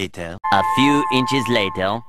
later. A few inches later.